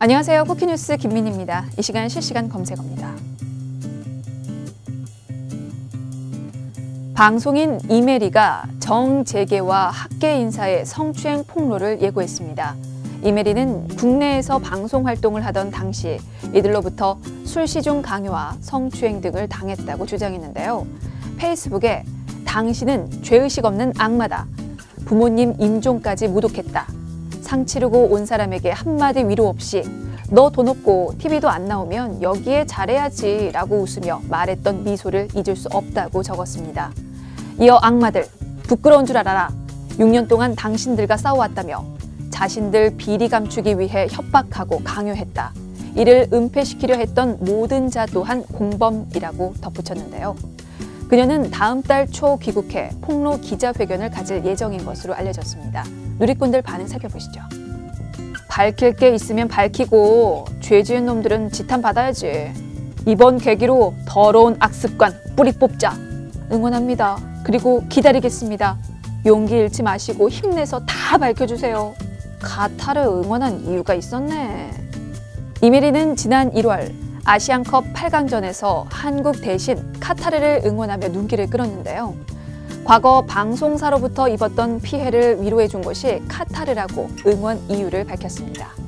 안녕하세요. 쿠키뉴스 김민희입니다. 이 시간 실시간 검색어입니다. 방송인 이메리가 정재계와 학계 인사의 성추행 폭로를 예고했습니다. 이메리는 국내에서 방송 활동을 하던 당시 이들로부터 술시중 강요와 성추행 등을 당했다고 주장했는데요. 페이스북에 당신은 죄의식 없는 악마다. 부모님 임종까지 모독했다. 상 치르고 온 사람에게 한마디 위로 없이 너 돈 없고 TV도 안 나오면 여기에 잘해야지 라고 웃으며 말했던 미소를 잊을 수 없다고 적었습니다. 이어 악마들, 부끄러운 줄 알아라. 6년 동안 당신들과 싸워왔다며 자신들 비리 감추기 위해 협박하고 강요했다. 이를 은폐시키려 했던 모든 자 또한 공범이라고 덧붙였는데요. 그녀는 다음 달 초 귀국해 폭로 기자회견을 가질 예정인 것으로 알려졌습니다. 누리꾼들 반응 살펴보시죠. 밝힐 게 있으면 밝히고 죄 지은 놈들은 지탄 받아야지. 이번 계기로 더러운 악습관 뿌리 뽑자. 응원합니다. 그리고 기다리겠습니다. 용기 잃지 마시고 힘내서 다 밝혀주세요. 가타를 응원한 이유가 있었네. 이메리는 지난 1월 아시안컵 8강전에서 한국 대신 카타르를 응원하며 눈길을 끌었는데요. 과거 방송사로부터 입었던 피해를 위로해 준 것이 카타르라고 응원 이유를 밝혔습니다.